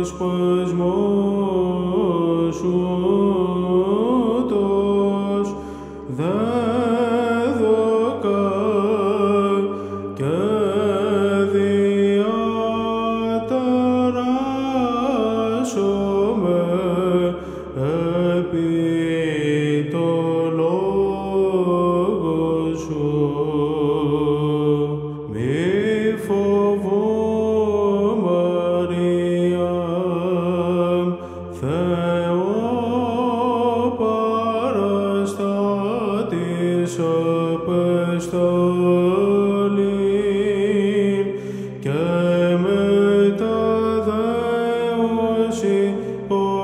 Που πως μου σου...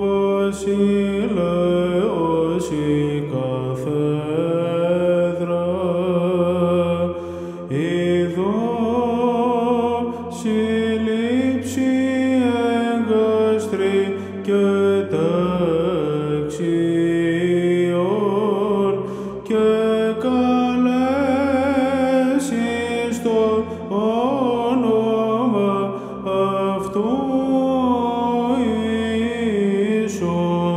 βασιλέος η καθέδρα, η δόση λήψη εγκαστρή και τα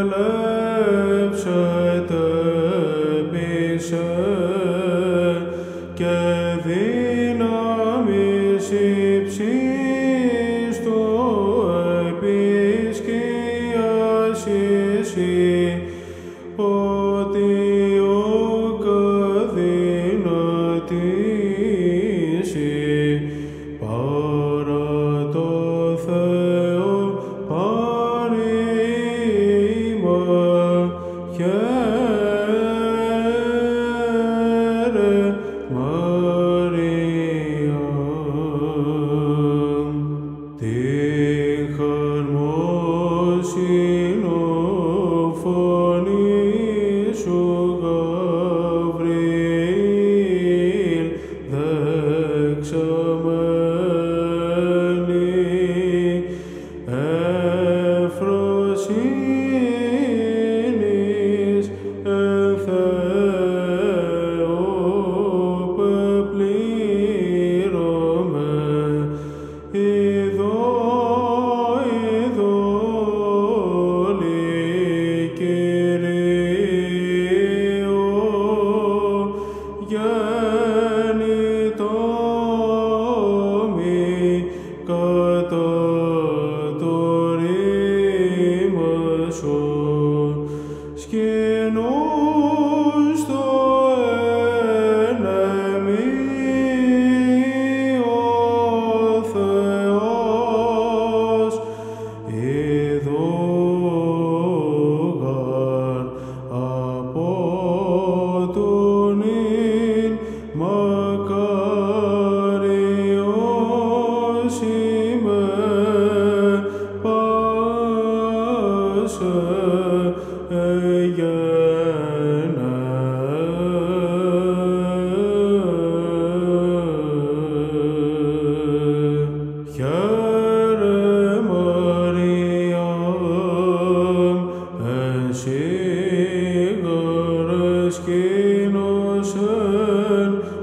Hello. Yeah.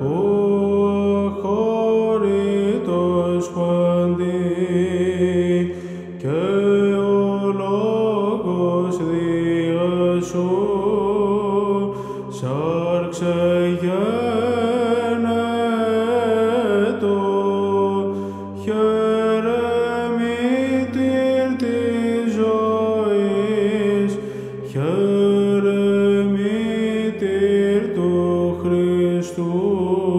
Ο χωρίτος παντή και ο λόγος διασώ, σάρξε γέννη. estou.